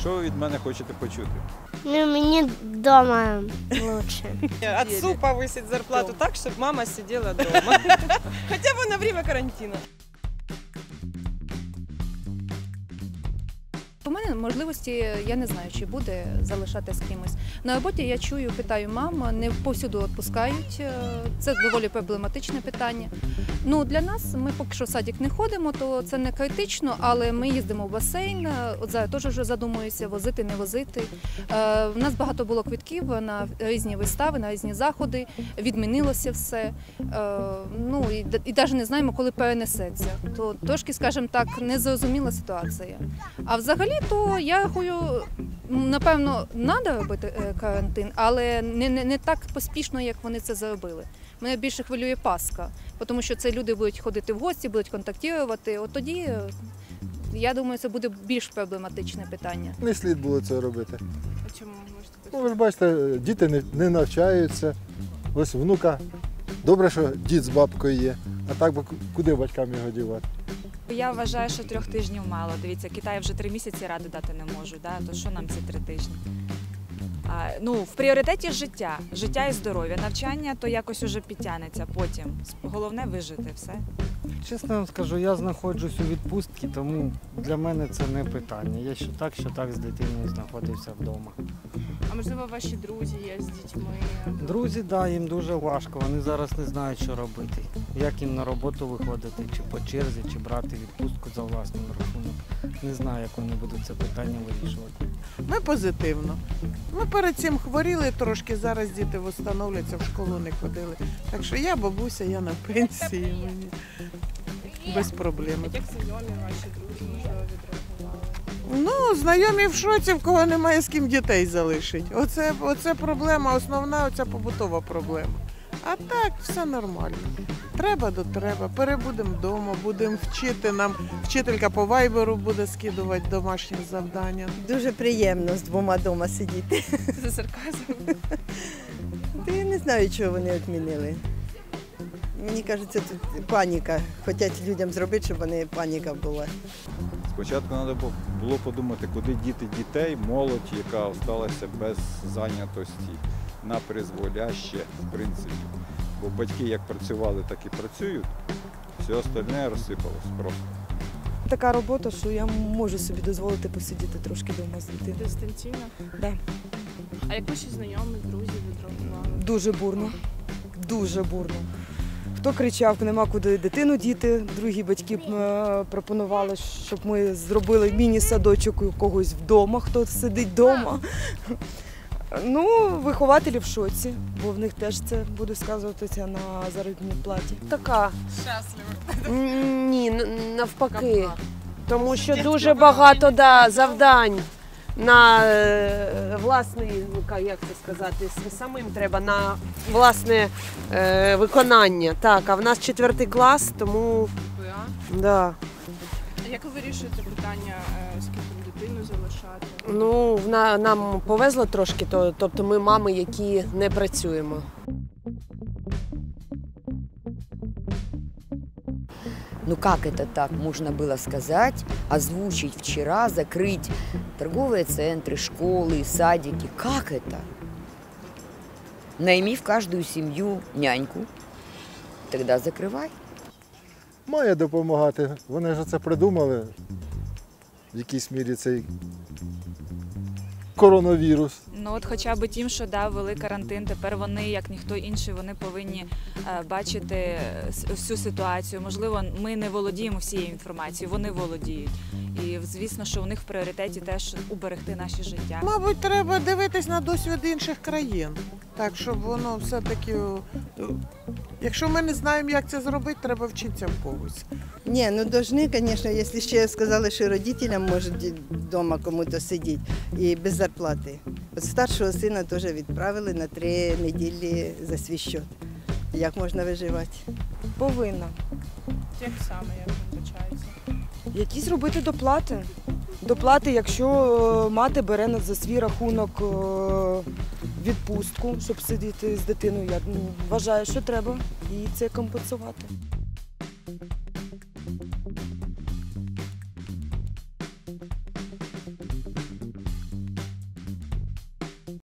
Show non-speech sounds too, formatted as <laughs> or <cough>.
Що ви від мене хочете почути? Ну, мені вдома лучше. Отцу повысить зарплату так, чтобы мама сидела дома. <laughs> Хотя бы на время карантина. Мене можливості, я не знаю, чи буде залишати з кимось. На роботі я чую, питаю мам, не повсюду відпускають. е, Це доволі проблематичне питання. Ну для нас ми поки що в садик не ходимо, то це не критично, але ми їздимо в басейн. е, От зараз теж вже задумуюся, возити, не возити. Е, У нас багато було квитків на різні вистави, на різні заходи. Відмінилося все. Е, Ну і, і навіть не знаємо, коли перенесеться. То трошки, скажімо так, незрозуміла ситуація. А взагалі, то я рахую, напевно, треба робити е, карантин, але не, не, не так поспішно, як вони це зробили. Мене більше хвилює Пасха, тому що це люди будуть ходити в гості, будуть контактувати. От тоді, е, я думаю, це буде більш проблематичне питання. Не слід було це робити. А чому можете Ну, ви ж бачите, діти не, не навчаються. Ось внука. Добре, що дід з бабкою є. А так би куди батькам його дівати? Я вважаю, що трьох тижнів мало. Дивіться, Китай вже три місяці ради дати не можуть. Да? То що нам ці три тижні? А, ну, в пріоритеті життя, життя і здоров'я. Навчання то якось уже підтягнеться потім. Головне вижити все. Чесно вам скажу, я знаходжусь у відпустці, тому для мене це не питання. Я що так, що так з дитиною знаходився вдома. А можливо, ваші друзі є з дітьми? Друзі, да, їм дуже важко. Вони зараз не знають, що робити. Як їм на роботу виходити, чи по черзі, чи брати відпустку за власним рахунок. Не знаю, як вони будуть це питання вирішувати. Ми позитивно. Ми перед цим хворіли трошки, зараз діти встановляться, в школу не ходили. Так що я бабуся, я на пенсії. Мені без проблем. Як знайомі ваші друзі, можливо, відреагували? Ну, знайомі в шоці, в кого немає з ким дітей залишить. Оце, оце проблема, основна оця побутова проблема. А так, все нормально. Треба до треба. Перебудемо вдома, будемо вчити нам. Вчителька по вайберу буде скидувати домашні завдання. Дуже приємно з двома вдома сидіти. За сарказм. Та я не знаю, чого вони відмінили. Мені кажеться, тут паніка. Хочуть людям зробити, щоб вони паніка була. Спочатку треба було подумати, куди діти дітей, молодь, яка залишилася без зайнятості на призволяще, в принципі. Бо батьки як працювали, так і працюють. Все остальне розсипалось просто. Така робота, що я можу собі дозволити посидіти трошки вдома з дитиною. Дистанційно? Да. А як ваші знайомі, друзі відреагували? Дуже бурно. Дуже бурно. Хто кричав, нема куди дитину діти. Другі батьки е, пропонували, щоб ми зробили міні-садочок у когось вдома, хто сидить вдома. Ну, вихователі в шоці, бо в них теж це буде сказуватися на заробітній платі. Така Щасливо. м, ні, навпаки. Тому що дуже багато да, завдань на е, власний, ну як це сказати, самим треба на власне е, виконання. Так, а в нас четвертий клас, тому да. Як ви вирішуєте питання, е, ким там дитину залишати? ну, в на- нам повезло трошки, то, тобто ми мами, які не працюємо. Ну как это так можно было сказать, озвучить вчера, закрыть торговые центры, школы, садики? Как это? Найми в каждую семью няньку, тогда закрывай. Має допомагати. Вони ж це придумали в якійсь мірі цей коронавірус. Ну от хоча б тим, що да, ввели карантин, тепер вони, як ніхто інший, вони повинні е, бачити е, всю ситуацію. Можливо, ми не володіємо всією інформацією, вони володіють. І звісно, що у них в пріоритеті теж уберегти наші життя. Мабуть, треба дивитись на досвід інших країн. Так, щоб воно все-таки. Якщо ми не знаємо, як це зробити, треба вчитися в когось. Ні, ну должны, звісно, якщо ще сказали, що родителям можуть вдома кому-то сидіти і без зарплати. От старшого сина теж відправили на три неділі за свій счет. Як можна виживати? Повинна. Як саме, як вибачається? Якісь робити доплати. Доплати, якщо е, мати бере за свій рахунок е, відпустку, щоб сидіти з дитиною, я ну, вважаю, що треба їй це компенсувати.